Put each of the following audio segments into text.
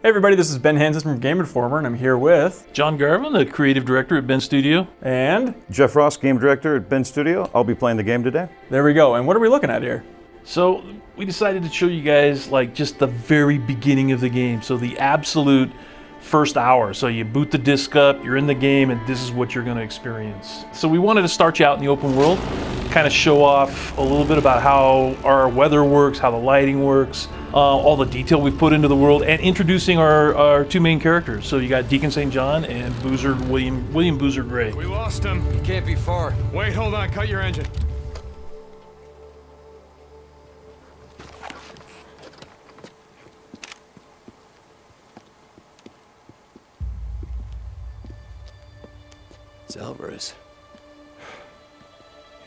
Hey everybody, this is Ben Hanson from Game Informer, and I'm here with John Garvin, the creative director at Bend Studio. and Jeff Ross, game director at Bend Studio. I'll be playing the game today. there we go. And what are we looking at here? So we decided to show you guys like just the very beginning of the game. So the absolute first hour. So you boot the disc up, you're in the game, and this is what you're going to experience. So we wanted to start you out in the open world, kind of show off a little bit about how our weather works, how the lighting works, uh, all the detail we've put into the world, and introducing our, our two main characters. So you got Deacon St. John and Boozer William William Boozer Gray. We lost him. He can't be far. Wait, hold on. Cut your engine. It's Alvarez.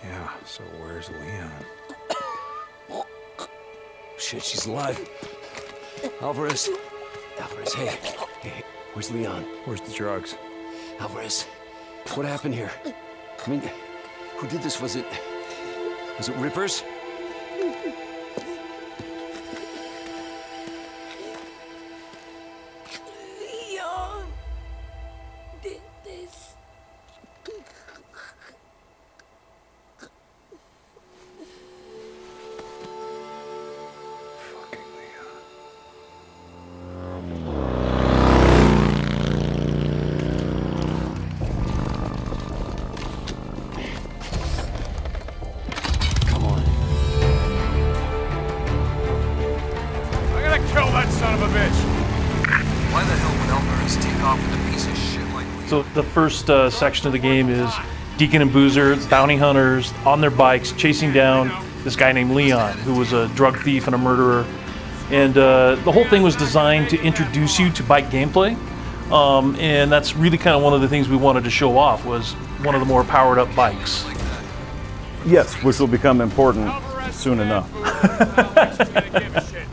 Yeah, so where's Leon? Shit, she's alive. Alvarez. Alvarez, hey. Hey. Where's Leon? Where's the drugs? Alvarez. What happened here? I mean, who did this? Was it. Was it Rippers? The first uh, section of the game is Deacon and Boozer, bounty hunters, on their bikes, chasing down this guy named Leon, who was a drug thief and a murderer. And uh, the whole thing was designed to introduce you to bike gameplay. Um, and that's really kind of one of the things we wanted to show off was one of the more powered up bikes. Yes, which will become important soon enough. Boozer was gonna give a shit.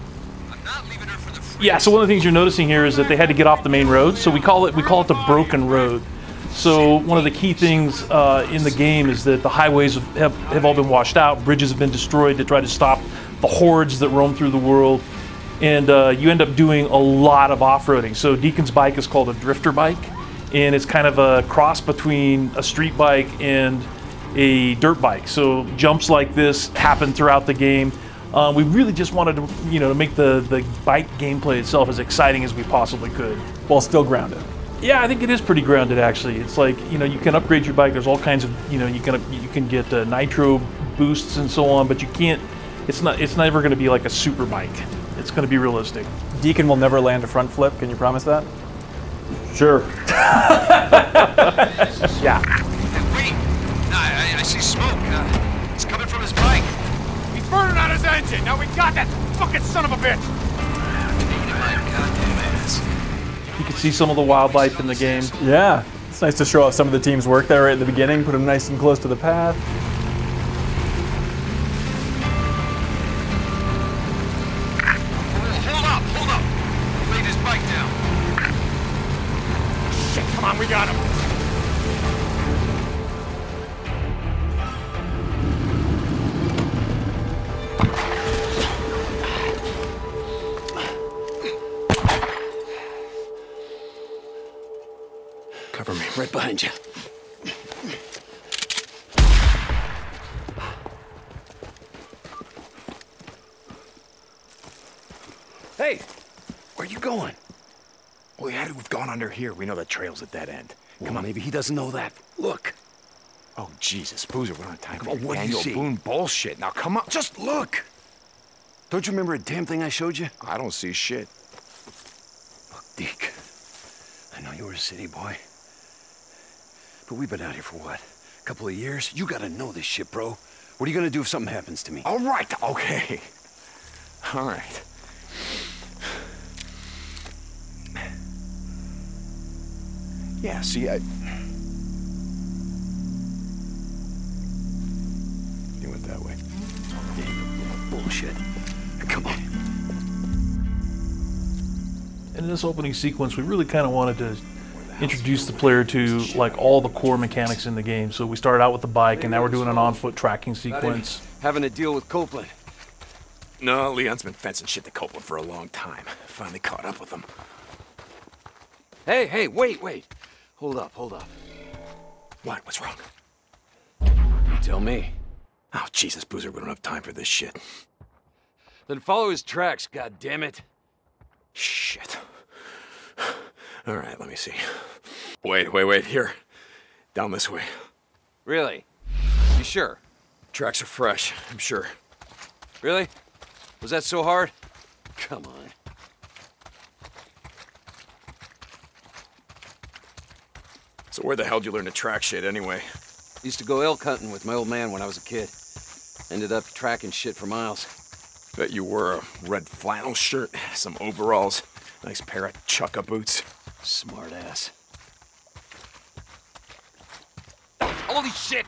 I'm not leaving her for the free. Yeah, so one of the things you're noticing here is that they had to get off the main road. So we call it we call it the broken road. So one of the key things uh, in the game is that the highways have, have, all been washed out, bridges have been destroyed to try to stop the hordes that roam through the world, and uh, you end up doing a lot of off-roading. So Deacon's bike is called a drifter bike, and it's kind of a cross between a street bike and a dirt bike. So jumps like this happen throughout the game. Um, we really just wanted to, you know, to make the the bike gameplay itself as exciting as we possibly could. While still grounded. Yeah, I think it is pretty grounded actually. It's like you know you can upgrade your bike. There's all kinds of you know you can you can get uh, nitro boosts and so on, but you can't. It's not. It's never going to be like a super bike. It's going to be realistic. Deacon will never land a front flip. Can you promise that? Sure. Yeah. Wait! Nah, I, I see smoke. Uh, it's coming from his bike. Engine. Now we got that fucking son of a bitch. Taking my goddamn ass. You can see some of the wildlife in the game. Yeah. It's nice to show off some of the team's work there right at the beginning, put them nice and close to the path. Here. We know the trail's at that end. Come on, maybe he doesn't know that. Look. Oh, Jesus, Boozer, we don't have time Come on, what do you Daniel see? Boone bullshit. Now, come on. Just look! Don't you remember a damn thing I showed you? I don't see shit. Look, Deke. I know you were a city boy. But we've been out here for what? A couple of years? You gotta know this shit, bro. What are you gonna do if something happens to me? All right, okay. All right. Yeah, see, I... You went that way. Bullshit. Come on. And in this opening sequence, we really kind of wanted to introduce the player to like all the core mechanics in the game. So we started out with the bike, and now we're doing an on-foot tracking sequence. Having a deal with Copeland. No, Leon's been fencing shit to Copeland for a long time. Finally caught up with him. Hey, hey, wait, wait. Hold up, hold up. What? What's wrong? You tell me. Oh, Jesus, Boozer, we don't have time for this shit. Then follow his tracks, God damn it. Shit. All right, let me see. Wait, wait, wait. Here. Down this way. Really? You sure? Tracks are fresh, I'm sure. Really? Was that so hard? Come on. So where the hell did you learn to track shit anyway? Used to go elk hunting with my old man when I was a kid. Ended up tracking shit for miles. Bet you wore a red flannel shirt, some overalls, nice pair of chukka boots. Smart ass. Holy shit!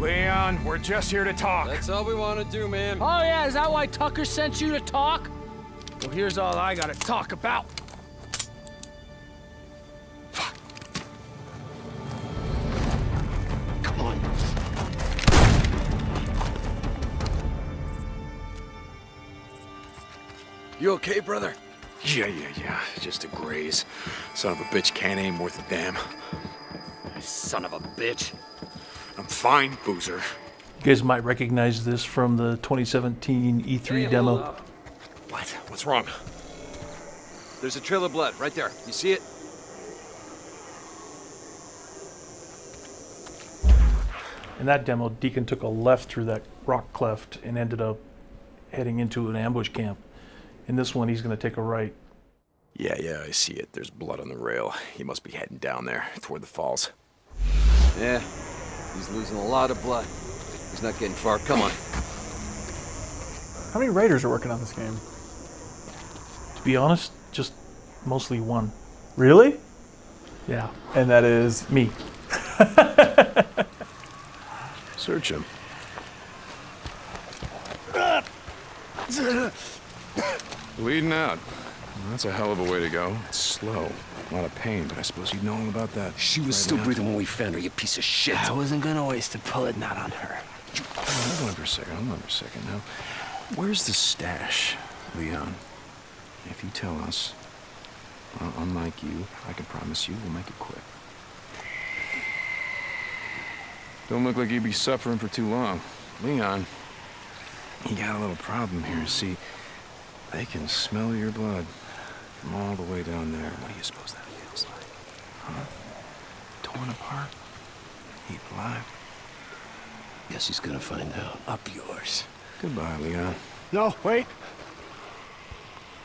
Leon, we're just here to talk. That's all we want to do, man. Oh, yeah, is that why Tucker sent you to talk? Well, here's all I gotta talk about. Come on. You okay, brother? Yeah, yeah, yeah. Just a graze. Son of a bitch can't aim worth a damn. Son of a bitch. I'm fine, Boozer. You guys might recognize this from the 2017 E3 Hey, demo. What? What's wrong? There's a trail of blood right there. You see it? In that demo, Deacon took a left through that rock cleft and ended up heading into an ambush camp. In this one, he's going to take a right. Yeah, yeah, I see it. There's blood on the rail. He must be heading down there toward the falls. Yeah. He's losing a lot of blood. He's not getting far. Come on. How many writers are working on this game? To be honest, just mostly one. Really? Yeah, And that is me. Search him. Bleeding out. That's a hell of a way to go. It's slow. A lot of pain, but I suppose you'd know all about that. She was still breathing when we found her, you piece of shit. I wasn't gonna waste a bullet not on her. Hold on for a second. Hold on for a second now. Where's the stash, Leon? If you tell us, well, unlike you, I can promise you we'll make it quick. Don't look like you'd be suffering for too long. Leon, you got a little problem here. See, they can smell your blood from all the way down there. What do you suppose that feels like? Huh? Torn apart? Eat alive? Guess he's gonna find out. Up yours. Goodbye, Leon. No, wait.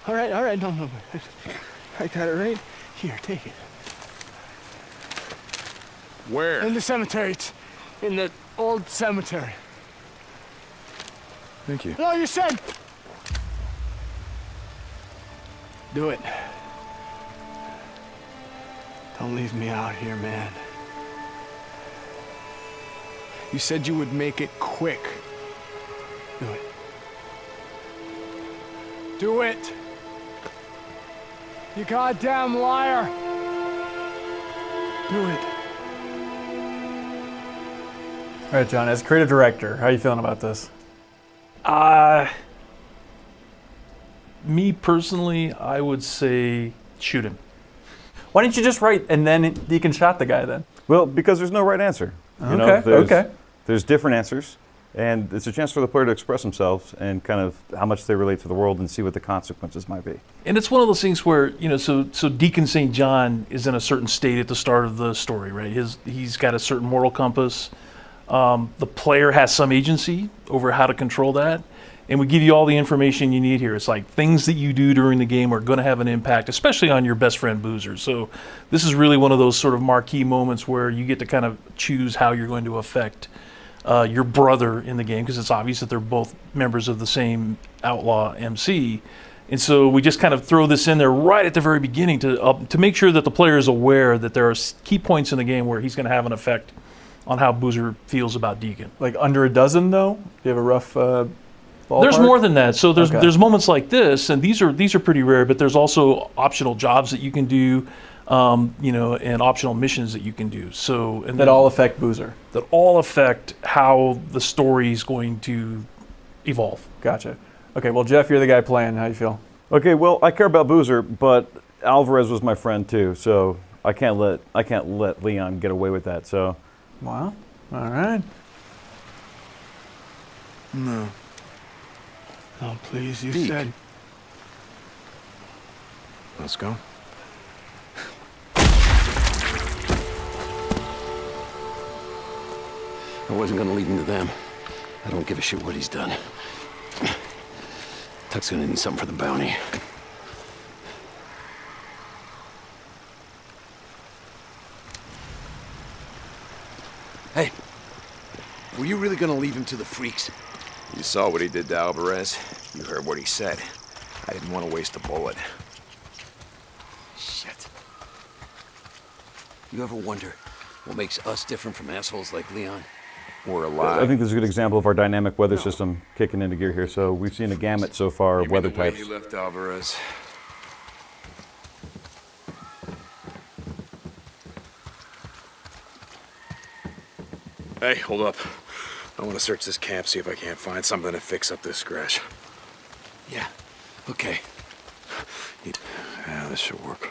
All right, all right, no, no. I got it right here. Take it. Where? In the cemetery. It's in the old cemetery. Thank you. No, you said. Do it. Don't leave me out here, man. You said you would make it quick. Do it. Do it. You goddamn liar. Do it. all right, John. As creative director, how are you feeling about this? Uh, me personally, I would say shoot him. Why didn't you just write and then Deacon shot the guy then? Well, because there's no right answer. You know, Okay, there's, okay. There's different answers, and it's a chance for the player to express themselves and kind of how much they relate to the world and see what the consequences might be. And it's one of those things where you know, so so Deacon St. John is in a certain state at the start of the story, right? His he's got a certain moral compass. Um, the player has some agency over how to control that, and we give you all the information you need here. It's like things that you do during the game are going to have an impact, especially on your best friend Boozer. So this is really one of those sort of marquee moments where you get to kind of choose how you're going to affect uh, your brother in the game because it's obvious that they're both members of the same outlaw MC. And so we just kind of throw this in there right at the very beginning to uh, to make sure that the player is aware that there are key points in the game where he's going to have an effect on how Boozer feels about Deacon. Like under a dozen, though. You have a rough? Uh, There's more than that. So there's Okay. there's moments like this, and these are these are pretty rare. But there's also optional jobs that you can do, um, you know, and optional missions that you can do. So and that then- all affect Boozer. that all affect how the story is going to evolve. Gotcha. Okay, well, Jeff, you're the guy playing. How you feel? Okay, well, I care about Boozer, but Alvarez was my friend too, so I can't let I can't let Leon get away with that. So Wow. All right. No. Oh, please, you Deke. said. Let's go. I wasn't gonna leave him to them. I don't give a shit what he's done. Tuck's gonna need something for the bounty. Hey, were you really gonna leave him to the freaks? You saw what he did to Alvarez. You heard what he said. I didn't want to waste a bullet. Shit. You ever wonder what makes us different from assholes like Leon? We're alive. I think this is a good example of our dynamic weather system kicking into gear here. So we've seen a gamut so far of Maybe weather the way types. He left Alvarez. Hey, hold up. I want to search this camp, see if I can't find something to fix up this scratch. Yeah. Okay. Yeah, this should work.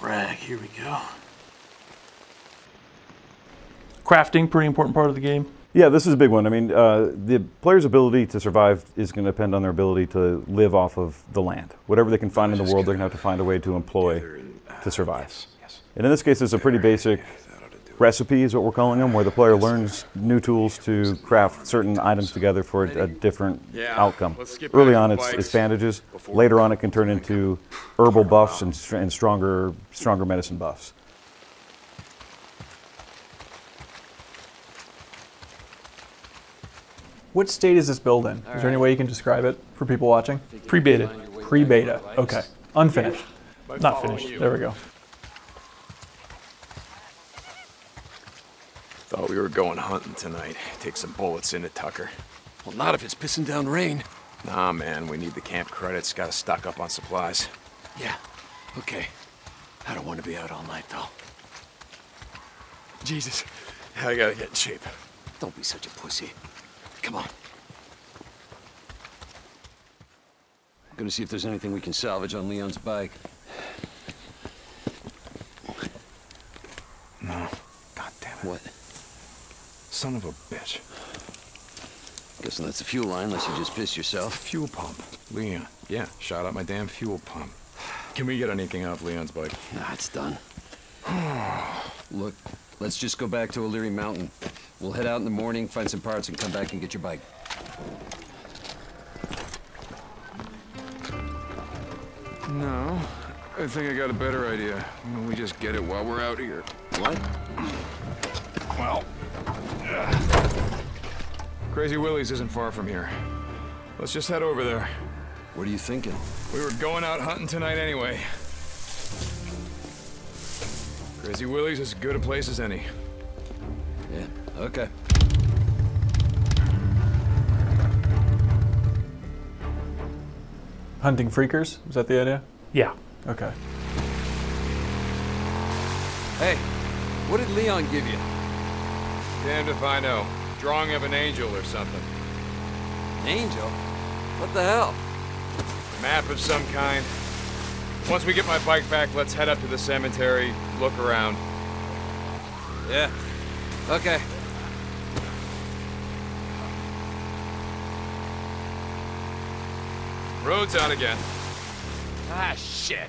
Rag, here we go. Crafting, pretty important part of the game. Yeah, this is a big one. I mean, uh, the player's ability to survive is going to depend on their ability to live off of the land. Whatever they can find in the world, they're going to have to find a way to employ to survive. Yes. And in this case, it's a pretty basic recipe, is what we're calling them, where the player learns new tools to craft certain items together for a, a different Yeah, outcome. let's Early on, it's, it's bandages. Later on, it can turn into herbal buffs and, and stronger, stronger medicine buffs. What state is this build in? Is there any way you can describe it for people watching? Pre-beta, Pre-beta. Okay. Unfinished. not finished. There we go. Thought we were going hunting tonight. Take some bullets into Tucker. Well, not if it's pissing down rain. Nah, man, we need the camp credits. Gotta stock up on supplies. Yeah. Okay. I don't want to be out all night, though. Jesus, I gotta get in shape. Don't be such a pussy. Come on. I'm Gonna see if there's anything we can salvage on Leon's bike. No. God damn it. What? Son of a bitch. Guessing that's a fuel line, unless you just pissed yourself. Fuel pump. Leon. Yeah, shot up my damn fuel pump. Can we get anything off Leon's bike? Nah, it's done. Look, let's just go back to O'Leary Mountain. We'll head out in the morning, find some parts, and come back and get your bike. No. I think I got a better idea. Why don't we just get it while we're out here? What? Well. Crazy Willie's isn't far from here. Let's just head over there. What are you thinking? We were going out hunting tonight anyway. Crazy Willie's is as good a place as any. Yeah, okay. Hunting freakers? Is that the idea? Yeah. Okay. Hey, what did Leon give you? Damned if I know. Drawing of an angel or something. Angel? What the hell? Map of some kind. Once we get my bike back, let's head up to the cemetery, look around. Yeah. Okay. Road's out again. Ah, shit.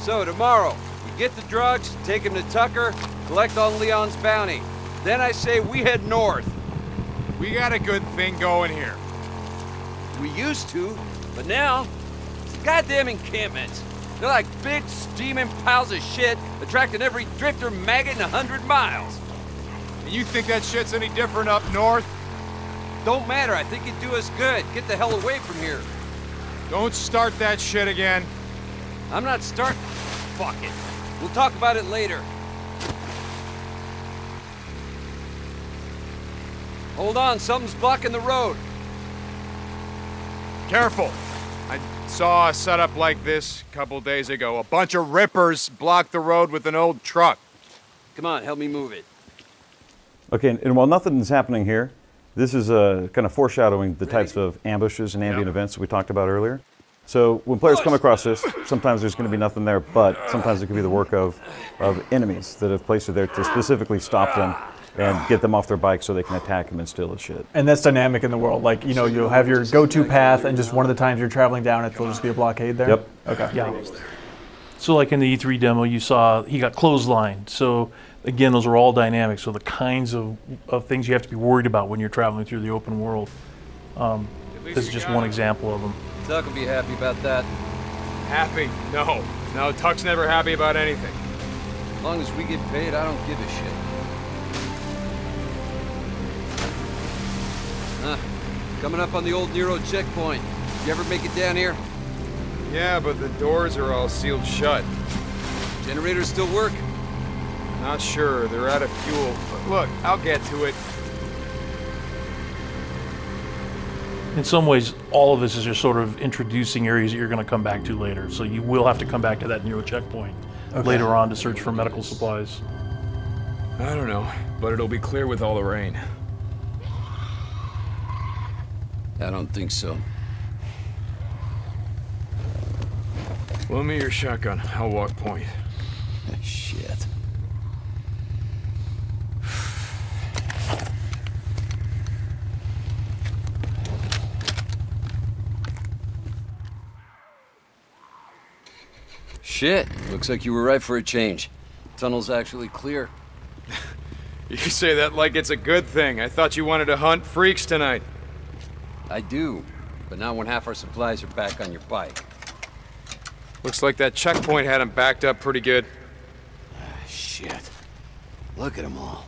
So, tomorrow, we get the drugs, take them to Tucker, collect on Leon's bounty. Then I say we head north. We got a good thing going here. We used to, but now, it's goddamn encampments. They're like big, steaming piles of shit, attracting every drifter maggot in a hundred miles. And you think that shit's any different up north? Don't matter, I think it'd do us good. Get the hell away from here. Don't start that shit again. I'm not starting. Fuck it. We'll talk about it later. Hold on, something's blocking the road. Careful. I saw a setup like this a couple days ago. A bunch of rippers blocked the road with an old truck. Come on, help me move it. Okay, and, and while nothing is happening here, this is uh, kind of foreshadowing the types of ambushes and ambient events we talked about earlier. So when players come across this, sometimes there's going to be nothing there, but sometimes it could be the work of, of enemies that have placed it there to specifically stop them and get them off their bike so they can attack them and steal his shit. And that's dynamic in the world. Like, you know, you'll have your go-to path, and just one of the times you're traveling down it, there'll just be a blockade there. Yep. Okay. Yeah. So like in the E3 demo, you saw he got clotheslined. So again, those are all dynamic. So the kinds of, of things you have to be worried about when you're traveling through the open world. Um, this is just one example of them. Tuck will be happy about that. Happy? No. No, Tuck's never happy about anything. As long as we get paid, I don't give a shit. Huh. Coming up on the old NERO checkpoint. You ever make it down here? Yeah, but the doors are all sealed shut. Generators still work? Not sure. They're out of fuel. But look, I'll get to it. In some ways, all of this is just sort of introducing areas that you're going to come back to later. So you will have to come back to that NERO checkpoint Okay. later on to search for medical supplies. I don't know, but it'll be clear with all the rain. I don't think so. Loan me your shotgun. I'll walk point. Shit. Shit. Looks like you were right for a change. Tunnel's actually clear. You say that like it's a good thing. I thought you wanted to hunt freaks tonight. I do, but not when half our supplies are back on your bike. Looks like that checkpoint had them backed up pretty good. Shit. Look at them all.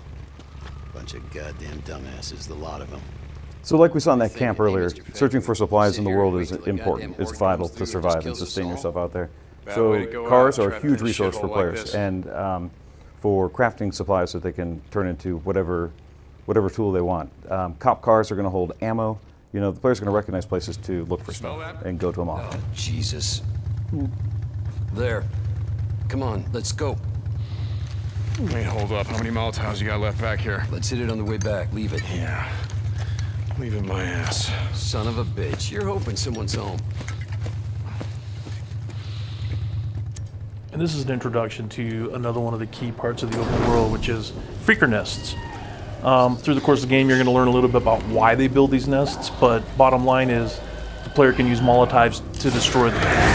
Bunch of goddamn dumbasses, the lot of them. So, like we saw in that camp earlier, searching for supplies in the world is important. It's vital to survive and sustain yourself out there. So, cars are a huge resource for players, and um, for crafting supplies that they can turn into whatever, whatever tool they want. Um, cop cars are going to hold ammo. You know, the players going to recognize places to look for stuff and go to them off. Oh, Jesus. There. Come on, let's go. Wait, hold up. How many Molotovs you got left back here? Let's hit it on the way back. Leave it. Yeah. Leave it my ass. Son of a bitch. You're hoping someone's home. And this is an introduction to another one of the key parts of the open world, which is freaker nests. Um, through the course of the game, you're going to learn a little bit about why they build these nests, but bottom line is the player can use Molotovs to destroy them.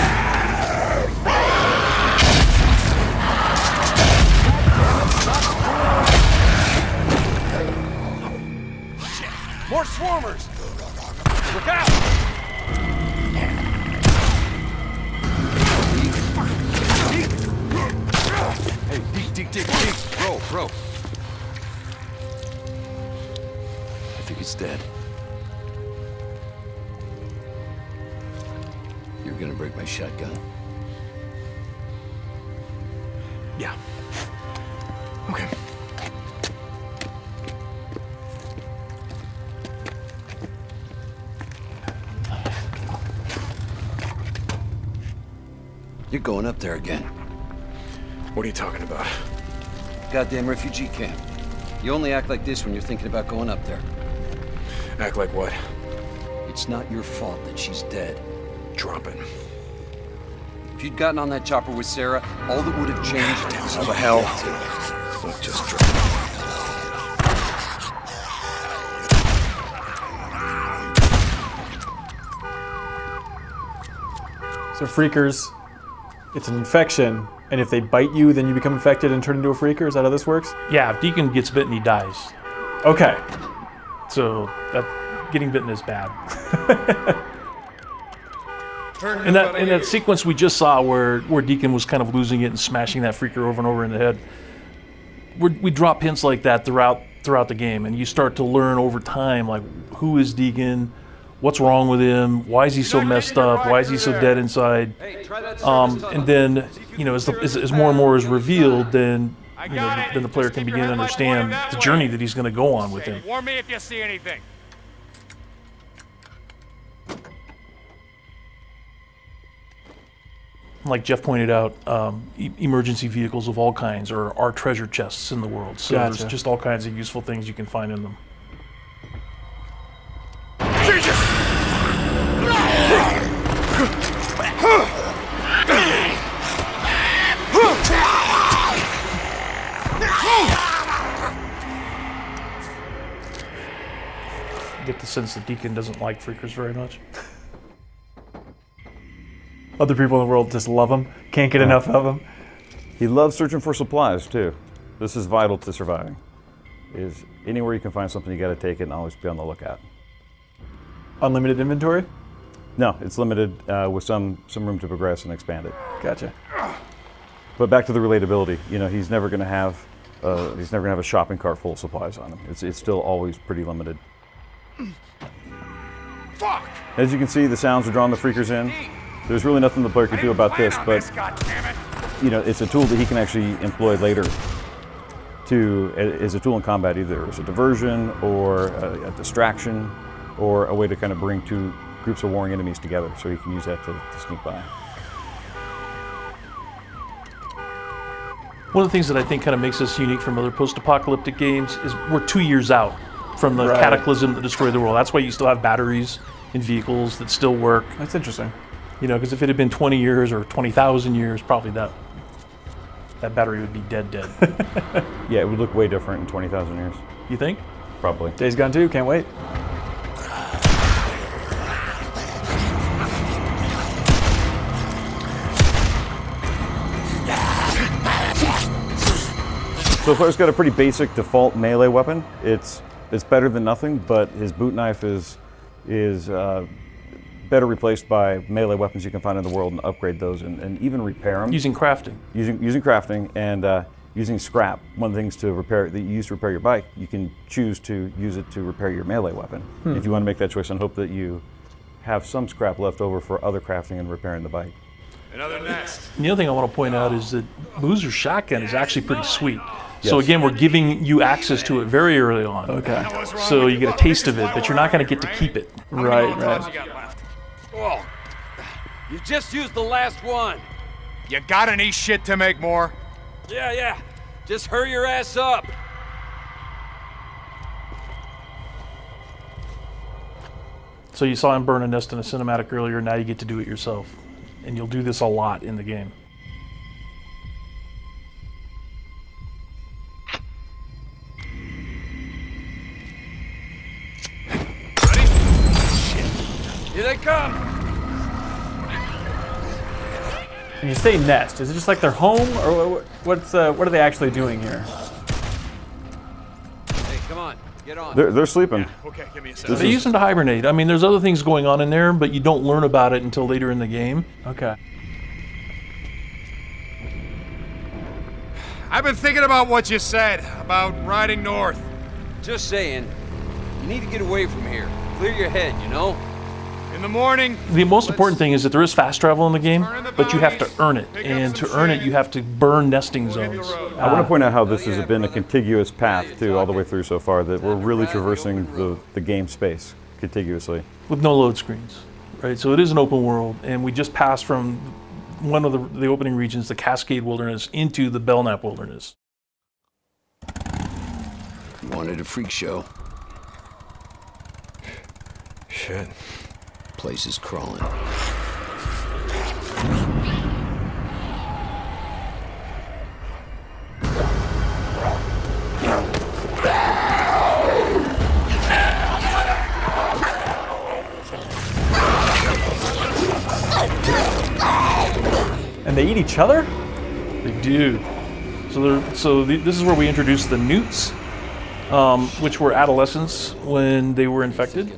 There again. What are you talking about? Goddamn refugee camp. You only act like this when you're thinking about going up there. Act like what? It's not your fault that she's dead. Drop it. If you'd gotten on that chopper with Sarah, all that would have changed is How the hell? Look, just drop it. So freakers, it's an infection, and if they bite you, then you become infected and turn into a freaker. Is that how this works? Yeah, if Deacon gets bitten, he dies. Okay. So that getting bitten is bad. In that in that sequence we just saw where where Deacon was kind of losing it and smashing that freaker over and over in the head, we we drop hints like that throughout throughout the game, and you start to learn over time like who is Deacon, what's wrong with him, why is he so messed up, why is he so dead inside, um, and then you know as, the, as as more and more is revealed, then you know then the player can begin to understand the journey that he's going to go on with him. Warn me if you see anything. like Jeff pointed out, um, e- emergency vehicles of all kinds or are treasure chests in the world. So Gotcha. there's just all kinds of useful things you can find in them. Get the Deacon doesn't like freakers very much. Other people in the world just love them. Can't get enough of them. He loves searching for supplies too. This is vital to surviving. Is anywhere you can find something, you got to take it and always be on the lookout. Unlimited inventory. No, it's limited uh, with some some room to progress and expand it. Gotcha. But back to the relatability. You know, he's never going to have uh, he's never going to have a shopping cart full of supplies on him. It's it's still always pretty limited. Fuck! As you can see, the sounds are drawing the freakers in. There's really nothing the player can do about this, but you know, it's a tool that he can actually employ later to as a tool in combat, either as a diversion or a, a distraction, or a way to kind of bring two groups of warring enemies together. So he can use that to, to sneak by. One of the things that I think kind of makes us unique from other post-apocalyptic games is we're two years out from the Right. cataclysm that destroyed the world. That's why you still have batteries in vehicles that still work. That's interesting. You know, because if it had been 20 years or 20,000 years, probably that that battery would be dead, dead. Yeah, it would look way different in 20,000 years. you think? Probably. Days Gone too. Can't wait. So the player's got a pretty basic default melee weapon. It's it's better than nothing, but his boot knife is is uh, better replaced by melee weapons you can find in the world and upgrade those and, and even repair them Using crafting. using using crafting and uh, using scrap. One of the things to repair that you use to repair your bike, you can choose to use it to repair your melee weapon. Hmm. If you want to make that choice and hope that you have some scrap left over for other crafting and repairing the bike. Another nest. The other thing I want to point out is that Boozer's shotgun is actually pretty sweet. So again, we're giving you access to it very early on. Okay. So you get a taste of it, but you're not going to get to keep it. Right, right. You? Oh, you just used the last one. You got any shit to make more? Yeah, yeah. Just hurry your ass up. So you saw him burn a nest in a cinematic earlier. Now you get to do it yourself, and you'll do this a lot in the game. Here they come. And you say nest. Is it just like their home, or what's uh, what are they actually doing here? Hey, come on. Get on. They're, they're sleeping. Okay, give me a second. They is- use them to hibernate. I mean, there's other things going on in there, but you don't learn about it until later in the game. Okay. I've been thinking about what you said about riding north. Just saying. You need to get away from here. Clear your head, you know? In the morning, The most important thing is that there is fast travel in the game, but you have to earn it. And to earn it, you have to burn nesting zones. I want to uh, point out how this has been a contiguous path too, all the way through so far. That we're really traversing the, the game space contiguously. with no load screens, right? So it is an open world, and we just passed from one of the, the opening regions, the Cascade Wilderness, into the Belknap Wilderness. Wanted a freak show. Shit. Place is crawling. And they eat each other? They do. So, so the, this is where we introduced the newts, um, which were adolescents when they were infected.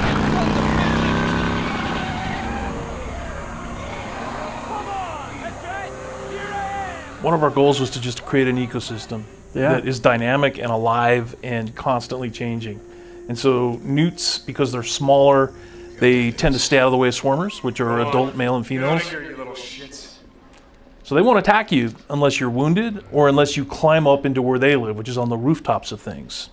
One of our goals was to just create an ecosystem. Yeah. that is dynamic and alive and constantly changing. And so newts, because they're smaller, they tend to stay out of the way of swarmers, which are adult male and females. So they won't attack you unless you're wounded or unless you climb up into where they live, which is on the rooftops of things.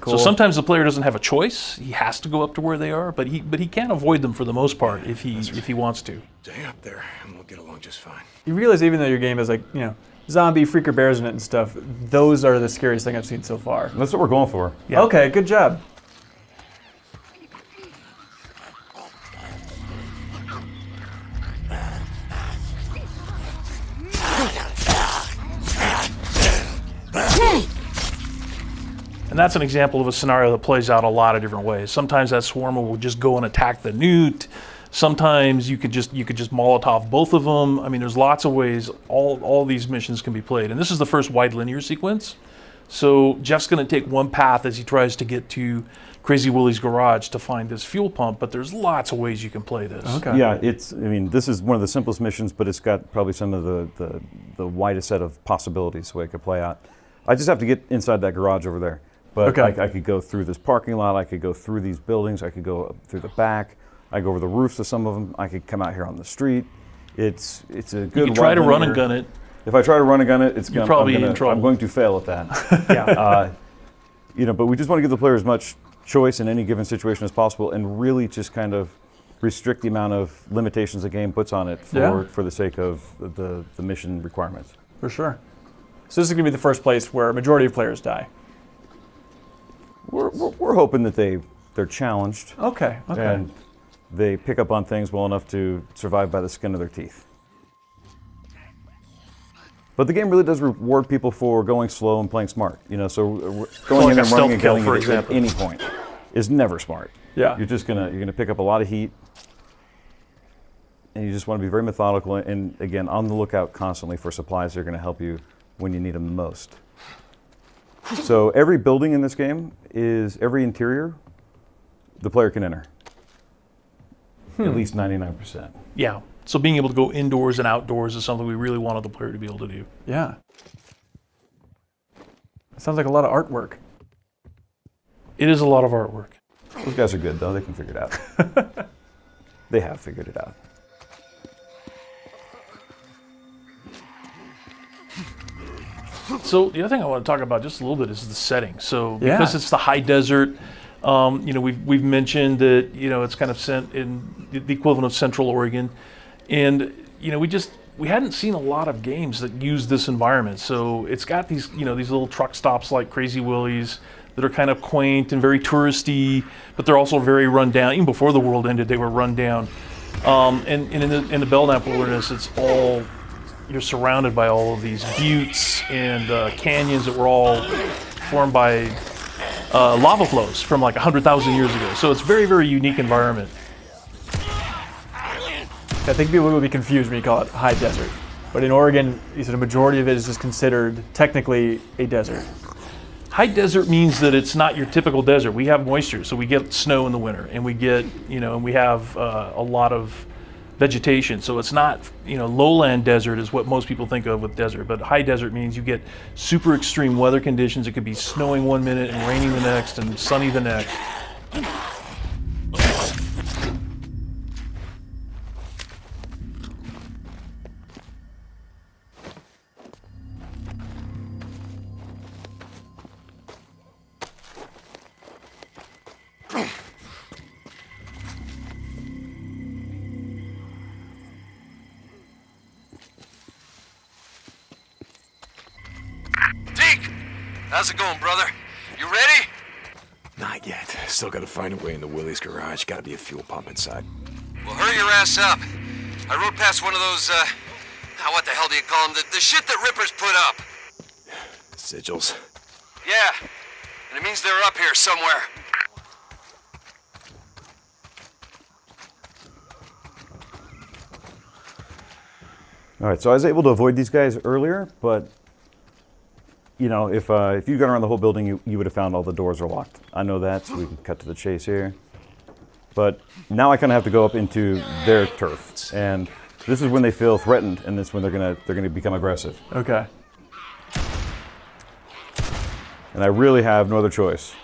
Cool. So sometimes the player doesn't have a choice; he has to go up to where they are, but he but he can avoid them for the most part if he if he wants to. Stay up there, and we'll get along just fine. You realize even though your game is like, you know, zombie freaker bears in it and stuff, those are the scariest thing I've seen so far. That's what we're going for. Yeah. Okay, good job. And that's an example of a scenario that plays out a lot of different ways. Sometimes that swarmer will just go and attack the newt. Sometimes you could just you could just Molotov both of them. I mean, there's lots of ways all all these missions can be played. And this is the first wide linear sequence. So Jeff's going to take one path as he tries to get to Crazy Willie's garage to find this fuel pump. But there's lots of ways you can play this. Okay. Yeah, it's. I mean, this is one of the simplest missions, but it's got probably some of the the, the widest set of possibilities the way it could play out. I just have to get inside that garage over there. But Okay. I, I could go through this parking lot. I could go through these buildings. I could go through the back. I go over the roofs of some of them. I could come out here on the street. It's it's a good. You try to run and gun it. If I try to run and gun it, it's gonna, probably I'm in gonna, trouble. I'm going to fail at that. Yeah. uh, you know, but we just want to give the player as much choice in any given situation as possible, and really just kind of restrict the amount of limitations the game puts on it for Yeah. for the sake of the the mission requirements. For sure. So this is going to be the first place where a majority of players die. We're, we're, we're hoping that they they're challenged Okay. Okay. and they pick up on things well enough to survive by the skin of their teeth. But the game really does reward people for going slow and playing smart. You know, so going like in and running stealth and kill, killing for it at example. any point is never smart. Yeah. You're just gonna you're gonna pick up a lot of heat, and you just want to be very methodical and again on the lookout constantly for supplies that are going to help you when you need them most. So every building in this game is every interior the player can enter. At hmm. least 99%. Yeah. So being able to go indoors and outdoors is something we really wanted the player to be able to do. Yeah. It sounds like a lot of artwork. It is a lot of artwork. Those guys are good though, they can figure it out. they have figured it out. So the other thing I want to talk about just a little bit is the setting. So Yeah. because it's the high desert, um, you know, we've we've mentioned that you know it's kind of sent in the- the equivalent of Central Oregon, and you know we just we hadn't seen a lot of games that use this environment. So it's got these you know these little truck stops like Crazy Willie's that are kind of quaint and very touristy, but they're also very run down. Even before the world ended, they were run down. Um, and, and in the in the Belknap Wilderness, it's all you're surrounded by all of these buttes and uh, canyons that were all formed by uh, lava flows from like 100,000 years ago. So it's very, very unique environment. I think people will be confused when you call it high desert. But in Oregon, you said a majority of it is just considered technically a desert. High desert means that it's not your typical desert. We have moisture, so we get snow in the winter, and we get, you know, and we have uh, a lot of vegetation. So it's not, you know, lowland desert is what most people think of with desert, but high desert means you get super extreme weather conditions. It could be snowing one minute and raining the next and sunny the next. Way into Willie's garage. Gotta be a fuel pump inside. Well, hurry your ass up. I rode past one of those, uh, ah, what the hell do you call them? The, the shit that Rippers put up. Sigils. Yeah, and it means they're up here somewhere. All right, so I was able to avoid these guys earlier, but you know, if uh, if you got around the whole building, you, you would have found all the doors are locked. I know that, so we can cut to the chase here. But now I kind of have to go up into their turf, and this is when they feel threatened, and this is when they're gonna they're gonna become aggressive. Okay. And I really have no other choice.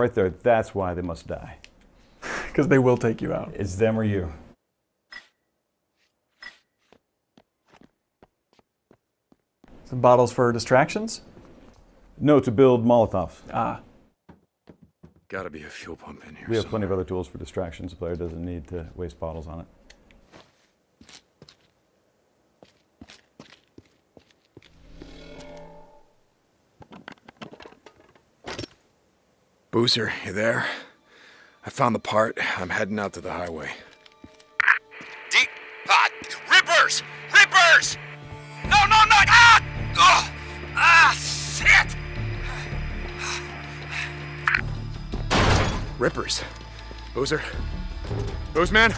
Right there, that's why they must die. Because they will take you out. It's them or you. Some bottles for distractions? No, to build Molotovs. Ah. Gotta be a fuel pump in here. We have plenty of other tools for distractions. The player doesn't need to waste bottles on it. Boozer, you there? I found the part. I'm heading out to the highway. Deep pot. Rippers! Rippers! No, no, no! Ah! Oh! Ah, shit! Rippers. Boozer? Boozman?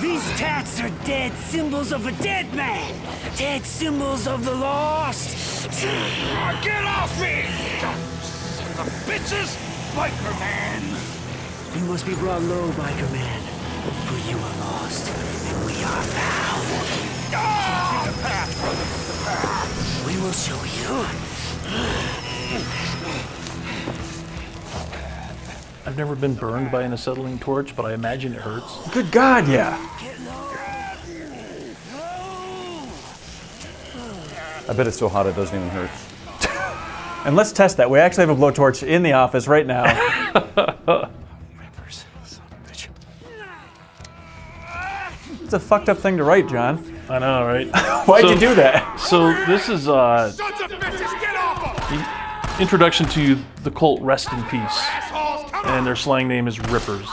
These tats are dead symbols of a dead man. Dead symbols of the lost. Get off me! Of bitches! Biker man! You must be brought low, biker man. For you are lost, and we are found. Ah! We will show you. I've never been burned by an acetylene torch, but I imagine it hurts. Good God, yeah. I bet it's so hot it doesn't even hurt. And let's test that. We actually have a blowtorch in the office right now. it's a fucked up thing to write, John. I know, right? Why'd So- you do that? So this is uh, Sons of bitches, get off him! introduction to the cult Rest in Peace, and their slang name is Rippers.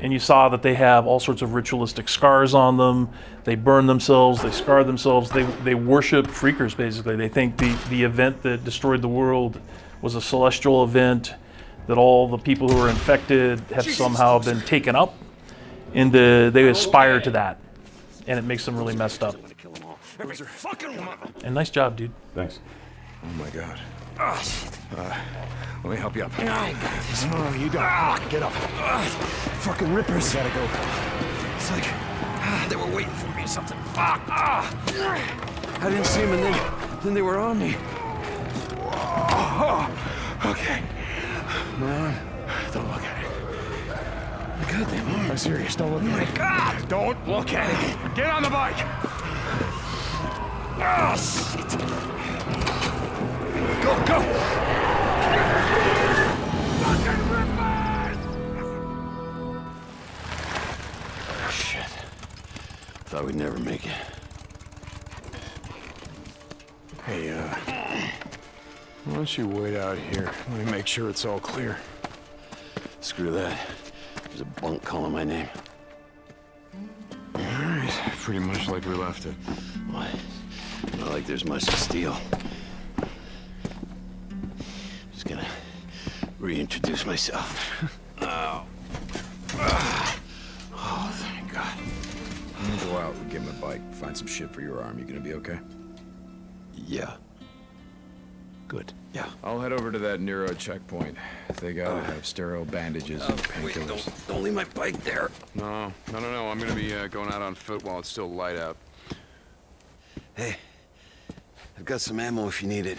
And you saw that they have all sorts of ritualistic scars on them. They burn themselves. They scar themselves. They they worship freakers basically. They think the the event that destroyed the world was a celestial event. That all the people who are infected have somehow been taken up, and uh, they aspire to that, and it makes them really messed up. Every fucking one of them. And nice job, dude. Thanks. Oh my god. Ah, shit. Uh, let me help you up. I got this. No, you don't. Come on, get up. Fucking rippers. Gotta go. It's like ah, they were waiting for me or something. Fuck. Ah. I didn't see them, and then, then they were on me. Okay. Man, don't look at it. God damn, I'm serious. Don't look at it. my God! Don't look at it. Get on the bike. Ah, shit. Go, go. Rippers! Shit. Thought we'd never make it. Hey, uh, why don't you wait out here? Let me make sure it's all clear. Screw that. There's a bunk calling my name. All right, pretty much like we left it. Why? Not like there's much to steal. Reintroduce myself. Oh. Oh, thank God. I'm gonna go out and get my bike, find some shit for your arm. You gonna be okay? Yeah. Good. Yeah. I'll head over to that NERO checkpoint. They gotta have sterile bandages and painkillers. don't, don't leave my bike there. No, no, no, no. I'm gonna be uh, going out on foot while it's still light out. Hey, I've got some ammo if you need it.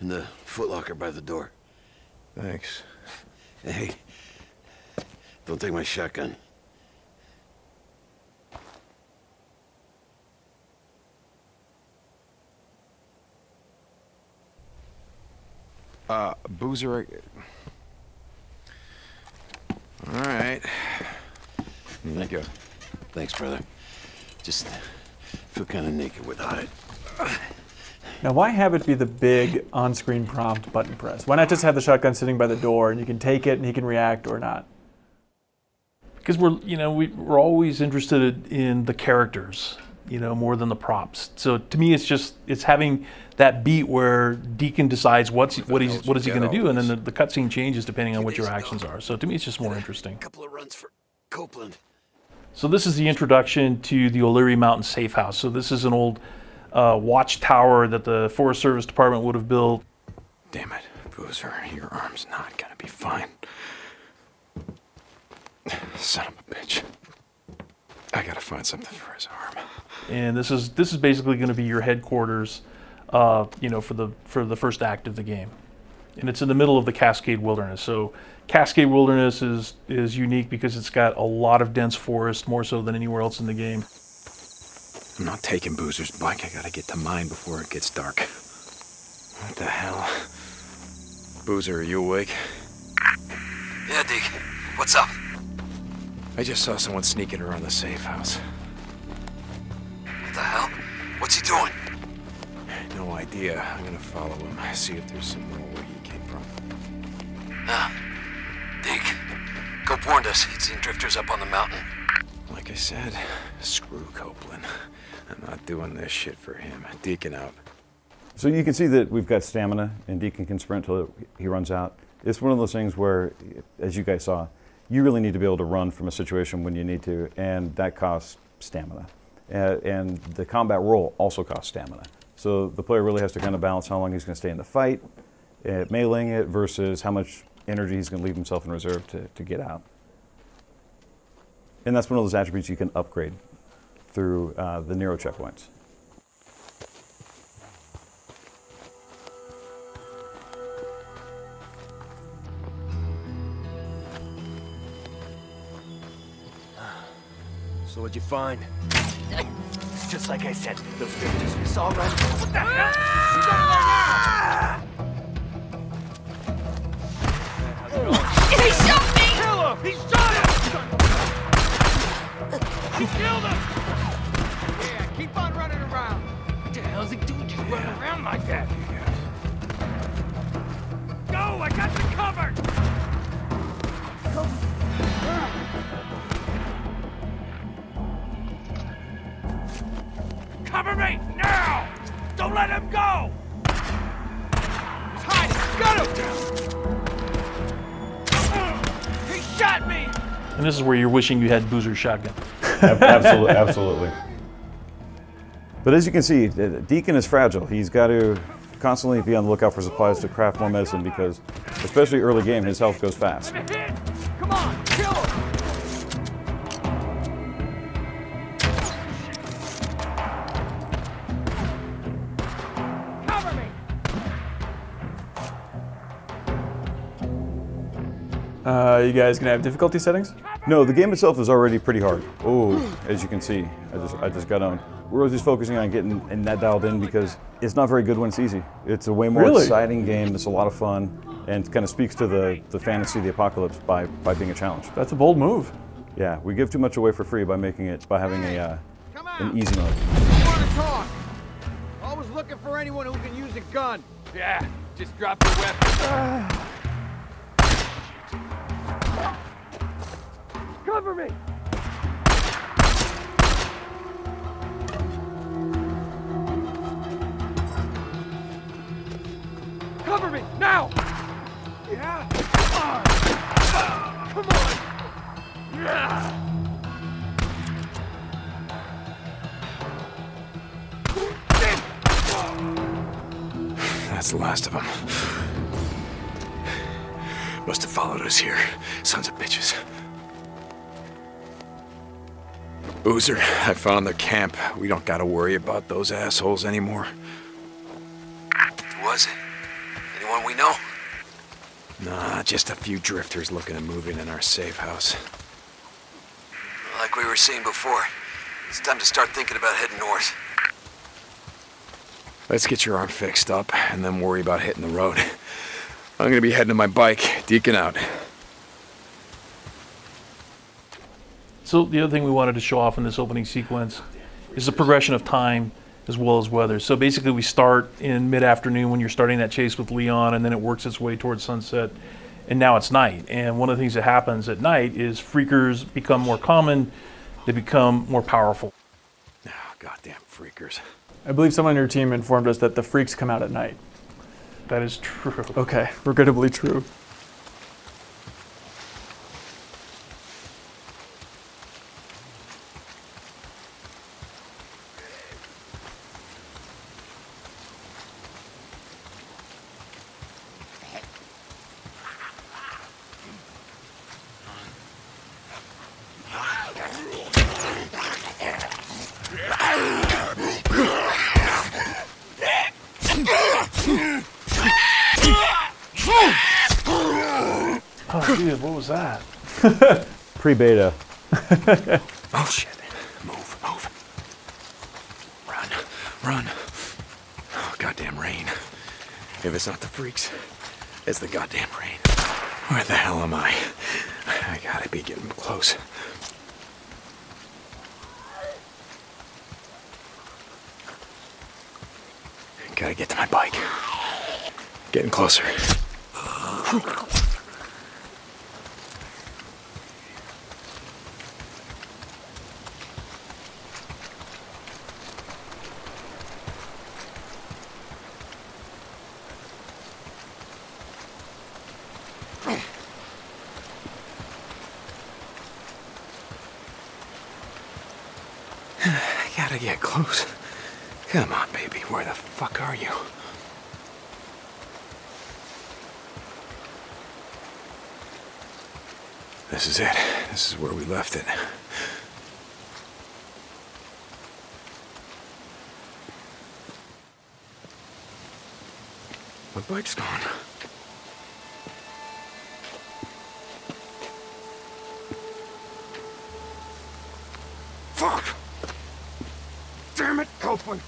In the footlocker by the door. Thanks. Hey, don't take my shotgun. Uh, Boozer, All right. Here you go. Thanks, brother. Just feel kind of naked without it. Now, why have it be the big on-screen prompt button press? Why not just have the shotgun sitting by the door and you can take it and he can react or not? because we're you know we, we're always interested in the characters you know more than the props so to me it's just it's having that beat where deacon decides what's what he's what is he going to do and then the, the cutscene changes depending on what your actions are so to me it's just more interesting couple of runs for Copeland. so this is the introduction to the O'Leary Mountain Safe House. So this is an old uh, watchtower that the Forest Service Department would have built. Damn it, Boozer, your arm's not gonna be fine. Son of a bitch. I gotta find something for his arm. and this is this is basically going to be your headquarters, uh, you know, for the for the first act of the game, and it's in the middle of the Cascade Wilderness. So Cascade Wilderness is is unique because it's got a lot of dense forest, more so than anywhere else in the game. I'm not taking Boozer's bike. I gotta get to mine before it gets dark. What the hell? Boozer, are you awake? Yeah, Deke. What's up? I just saw someone sneaking around the safe house. What the hell? What's he doing? No idea. I'm gonna follow him, see if there's some more where he came from. Ah. Deke. Cope warned us. He'd seen drifters up on the mountain. Like I said, screw Copeland. I'm not doing this shit for him. Deacon out. So you can see that we've got stamina, and Deacon can sprint till he runs out. It's one of those things where, as you guys saw, you really need to be able to run from a situation when you need to, and that costs stamina. And the combat roll also costs stamina. So the player really has to kind of balance how long he's going to stay in the fight, uh, meleeing it, versus how much energy he's going to leave himself in reserve to, to get out. And that's one of those attributes you can upgrade through uh, the NERO checkpoints. So what'd you find? It's just like I said. Those drifters we saw running. What the hell? He's over there now! He shot me! Kill him! He shot him! He killed him! Yeah, keep on running around. What the hell's he doing just running around like that? Go! I got you covered! Cover me! Now! Don't let him go! He's hiding! Got him! He shot me! And this is where you're wishing you had Boozer's shotgun. absolutely, absolutely. But as you can see, Deacon is fragile. He's got to constantly be on the lookout for supplies to craft more medicine because, especially early game, his health goes fast. Come on, kill him! Cover me! Uh, you guys gonna have difficulty settings? No, the game itself is already pretty hard. Oh, as you can see, I just I just got on. We're just focusing on getting and that dialed in because it's not very good when it's easy. It's a way more Really? exciting game. It's a lot of fun and kind of speaks to the, the fantasy of the apocalypse by, by being a challenge. That's a bold move. Yeah, we give too much away for free by making it by having a uh, an easy mode. want to talk. Always looking for anyone who can use a gun. Yeah, just drop your weapon. Cover me! Cover me, now! Yeah! Come on! Yeah! That's the last of them. Must have followed us here. Sons of bitches. Boozer, I found their camp. We don't gotta worry about those assholes anymore. Was it? Anyone we know? Nah, just a few drifters looking to move in in our safe house. Like we were saying before, it's time to start thinking about heading north. Let's get your arm fixed up and then worry about hitting the road. I'm gonna be heading to my bike. Deacon out. So the other thing we wanted to show off in this opening sequence is the progression of time as well as weather. So basically, we start in mid-afternoon when you're starting that chase with Leon, and then it works its way towards sunset, and now it's night. And one of the things that happens at night is freakers become more common, they become more powerful. Ah, goddamn freakers. I believe someone on your team informed us that the freaks come out at night. That is true. Okay, regrettably true. Oh, dude, what was that? Pre-beta. oh shit. Move, move. Run, run. Oh, goddamn rain. If it's not the freaks, it's the goddamn rain. Where the hell am I? I gotta be getting close. Gotta get to my bike. Getting closer. Get close. Come on, baby. Where the fuck are you? This is it. This is where we left it. My bike's gone. Fuck! Copeland!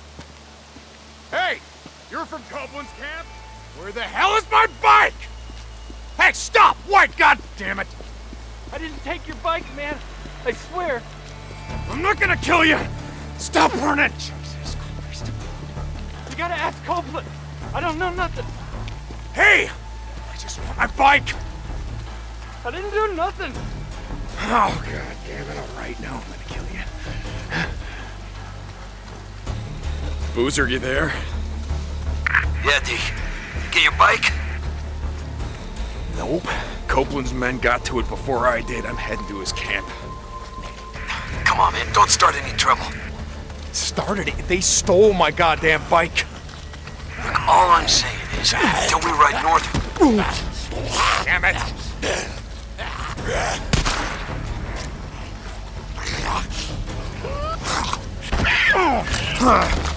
Hey! You're from Copeland's camp? Where the hell is my bike? Hey, stop! White, god damn it! I didn't take your bike, man. I swear. I'm not gonna kill you! Stop running! Jesus Christ. You gotta ask Copeland. I don't know nothing. Hey! I just want my bike! I didn't do nothing. Oh, god damn it. Alright, now Boozer, you there? Yeah, D. Get your bike? Nope. Copeland's men got to it before I did. I'm heading to his camp. Come on, man. Don't start any trouble. Started it. They stole my goddamn bike. Look, all I'm saying is, until we ride north. Damn it. Ah.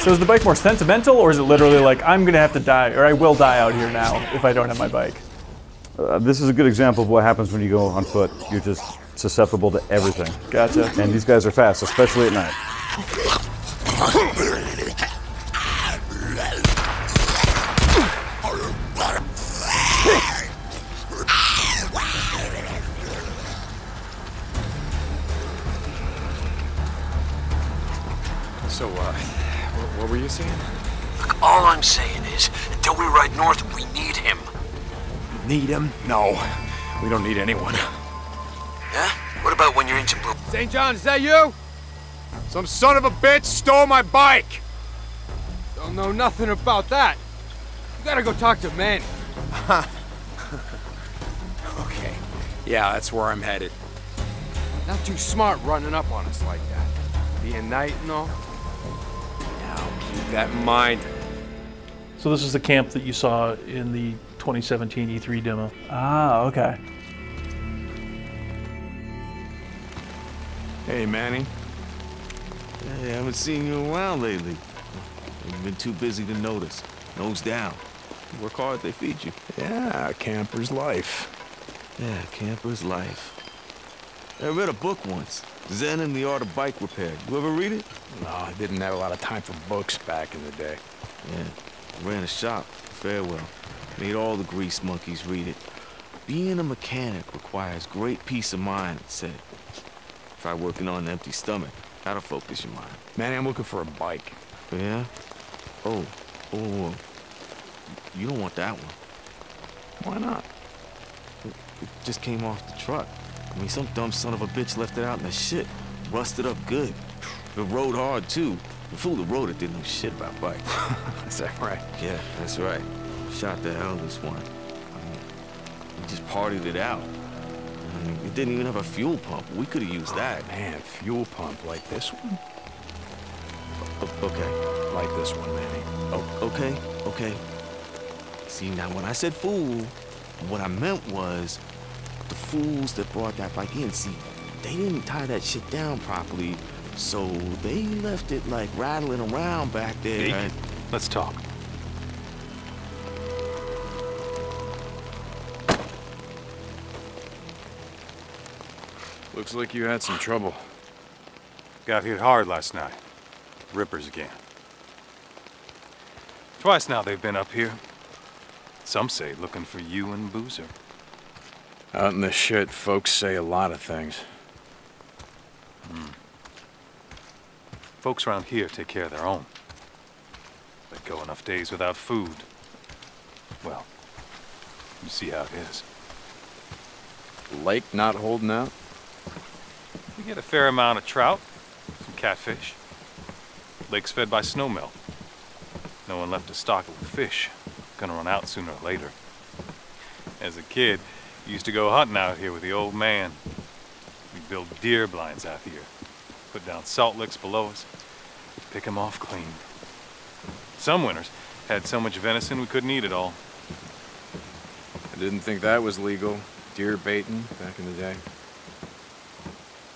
So is the bike more sentimental, or is it literally like I'm gonna have to die, or I will die out here now if I don't have my bike? Uh, this is a good example of what happens when you go on foot. You're just susceptible to everything. Gotcha. And these guys are fast, especially at night. All I'm saying is, until we ride north, we need him. Need him? No. We don't need anyone. Yeah? What about when you're in Blue? St. John, is that you? Some son of a bitch stole my bike! Don't know nothing about that. You gotta go talk to Manny. okay. Yeah, that's where I'm headed. Not too smart running up on us like that. Being night and all. Yeah, I'll keep that in mind. So this is the camp that you saw in the 2017 E3 demo. Ah, okay. Hey, Manny. Hey, I haven't seen you in a while lately. You've been too busy to notice. Nose down. You work hard, they feed you. Yeah, camper's life. Yeah, camper's life. I read a book once, Zen and the Art of Bike Repair. You ever read it? No, I didn't have a lot of time for books back in the day. Yeah, ran a shop, Farewell. Made all the grease monkeys read it. Being a mechanic requires great peace of mind, it said. Try working on an empty stomach. That'll focus your mind. Manny, I'm looking for a bike. Yeah? Oh, oh. You don't want that one. Why not? It, it just came off the truck. I mean, some dumb son of a bitch left it out in the shit. Rusted up good. It rode hard, too. The fool that rode it didn't know shit about bikes. Is that right? Yeah, that's right. Shot the eldest one. I mean, we just partied it out. I mean, it didn't even have a fuel pump. We could have used oh, that. Man, fuel pump like this one? O- okay. Like this one, Manny. Oh, okay, okay. See, now when I said fool, what I meant was the fools that brought that bike in. See, they didn't tie that shit down properly, so they left it like rattling around back there. Deke, and- let's talk. Looks like you had some trouble. Got hit hard last night. Rippers again. Twice now they've been up here. Some say looking for you and Boozer. Out in the shit, folks say a lot of things. Hmm. Folks around here take care of their own. They go enough days without food. Well, you see how it is. Lake not holding out? We get a fair amount of trout, some catfish. Lake's fed by snowmelt. No one left to stock it with fish. Gonna run out sooner or later. As a kid, used to go hunting out here with the old man. We build deer blinds out here. Put down salt licks below us. Pick 'em off clean. Some winters had so much venison we couldn't eat it all. I didn't think that was legal. Deer baiting back in the day.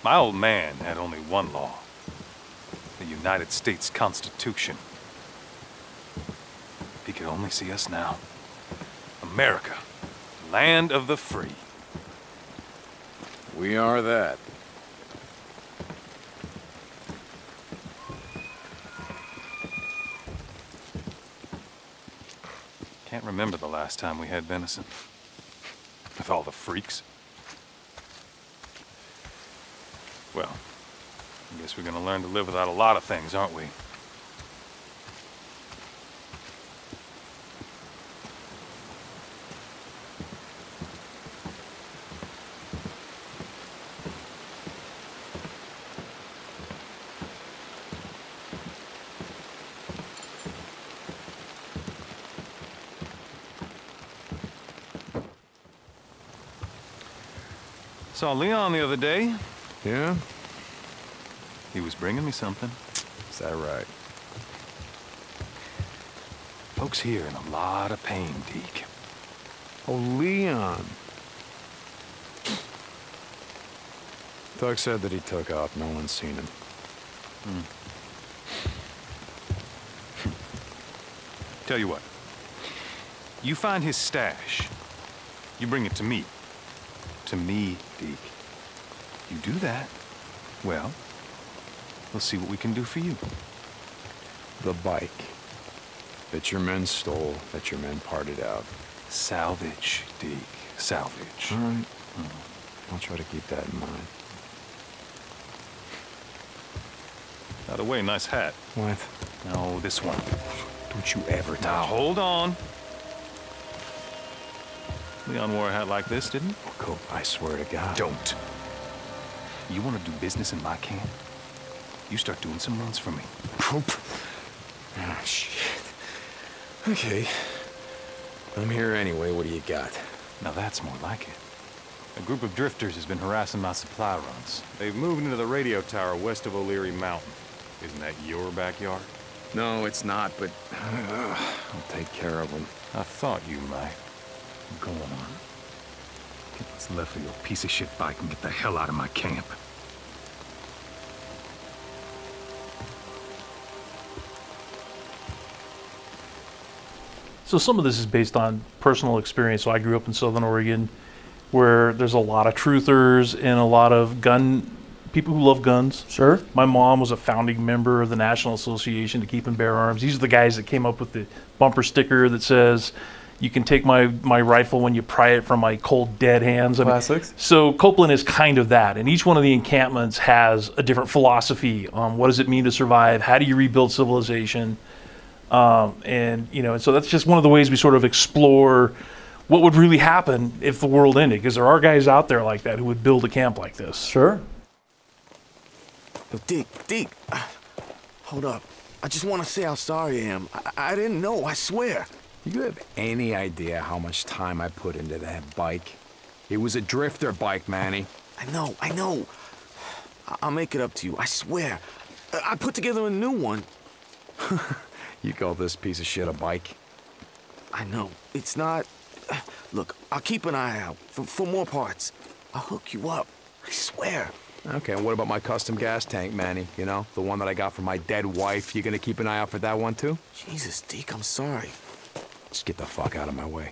My old man had only one law. The United States Constitution. If he could only see us now. America, land of the free. We are that. Remember the last time we had venison. With all the freaks. Well, I guess we're gonna learn to live without a lot of things, aren't we? Saw Leon the other day. Yeah? He was bringing me something. Is that right? Folks here in a lot of pain, Deke. Oh, Leon. Doug said that he took off. No one's seen him. Hmm. Tell you what. You find his stash. You bring it to me. To me, Deke. You do that, well, we'll see what we can do for you. The bike that your men stole, that your men parted out. Salvage, Deke. Salvage. All right. I'll try to keep that in mind. By the way, nice hat. What? No, this one. Don't you ever touch Now, hold on. Leon wore a hat like this, didn't he? Cool. I swear to God. Don't. You want to do business in my camp? You start doing some runs for me. Cope. Oh, ah, shit. Okay. I'm here anyway. What do you got? Now that's more like it. A group of drifters has been harassing my supply runs. They've moved into the radio tower west of O'Leary Mountain. Isn't that your backyard? No, it's not, but I'll take care of them. I thought you might. Go on. Get what's left of your piece of shit bike and get the hell out of my camp. So some of this is based on personal experience. So I grew up in Southern Oregon, where there's a lot of truthers and a lot of gun people who love guns. Sure. My mom was a founding member of the National Association to Keep and Bear Arms. These are the guys that came up with the bumper sticker that says, You can take my, my rifle when you pry it from my cold dead hands. I mean, Classics. so Copeland is kind of that, and each one of the encampments has a different philosophy on what does it mean to survive, how do you rebuild civilization, um, and you know, and so that's just one of the ways we sort of explore what would really happen if the world ended, because there are guys out there like that who would build a camp like this. Sure. Yo, Dick, Dick. uh, Hold up. I just want to say how sorry I am. I, I didn't know, I swear. You have any idea how much time I put into that bike? It was a drifter bike, Manny. I know, I know. I'll make it up to you, I swear. I I put together a new one. You call this piece of shit a bike? I know. It's not. Look, I'll keep an eye out for, for more parts. I'll hook you up. I swear. Okay, and what about my custom gas tank, Manny? You know, the one that I got from my dead wife. You gonna keep an eye out for that one too? Jesus, Deke, I'm sorry. Just get the fuck out of my way.